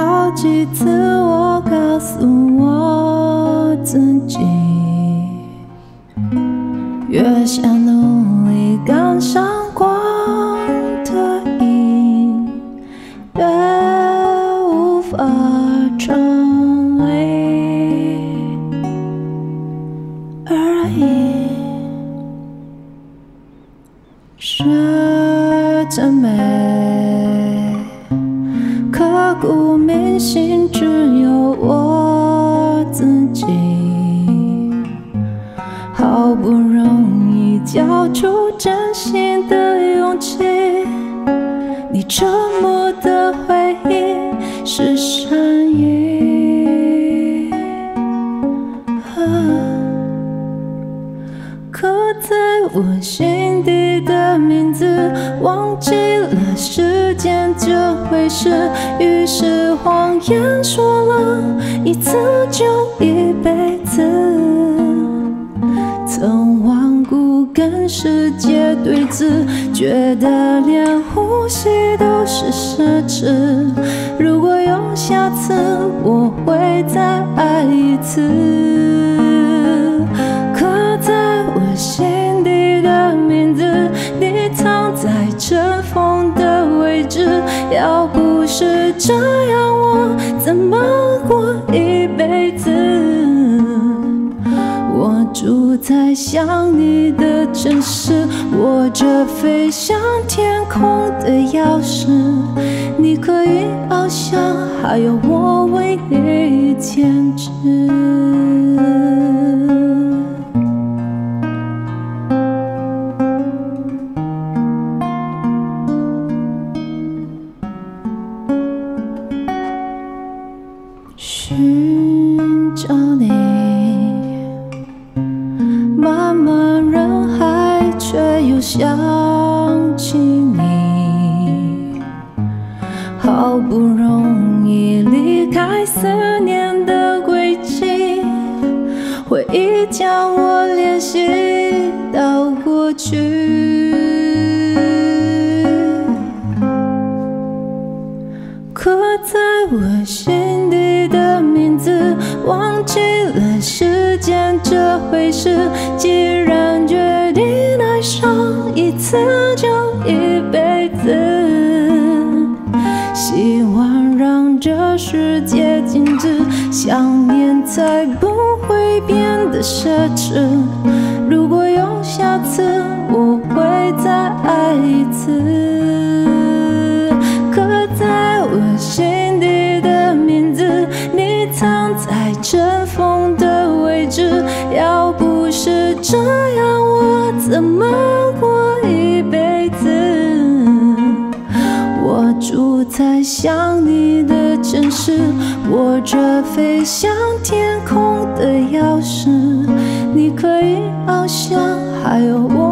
好几次，我告诉我自己，越想努力赶上光的影，越无法成为而已。是真美。刻骨铭心，只有我自己。好不容易交出真心的勇气，你沉默的回应是伤我心底的名字，忘记了时间这回事。于是谎言说了一次就一辈子，曾顽固跟世界对峙，觉得连呼吸都是奢侈。如果有下是这样，我怎么过一辈子？我住在想你的城市，握着飞向天空的钥匙。你可以翱翔，还有我为你坚持。寻找你，茫茫人海，却又想起你。好不容易离开思念的轨迹，回忆将我联系到过去。刻在我心上一次就一辈子，希望让这世界静止，想念才不会变得奢侈。如果有下次，过一辈子？我住在想你的城市，握着飞向天空的钥匙。你可以翱翔，还有我